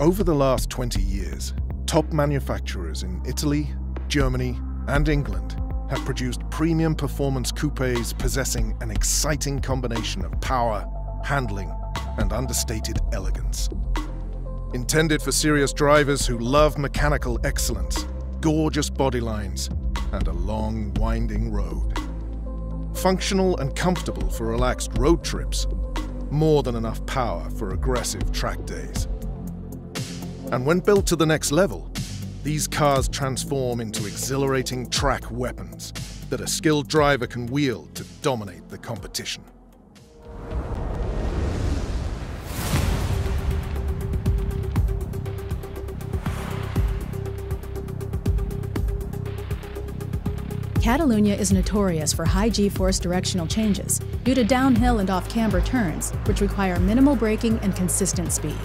Over the last 20 years, top manufacturers in Italy, Germany, and England have produced premium performance coupes possessing an exciting combination of power, handling, and understated elegance. Intended for serious drivers who love mechanical excellence, gorgeous bodylines, and a long, winding road. Functional and comfortable for relaxed road trips, more than enough power for aggressive track days. And when built to the next level, these cars transform into exhilarating track weapons that a skilled driver can wield to dominate the competition. Catalunya is notorious for high G-force directional changes due to downhill and off-camber turns, which require minimal braking and consistent speed.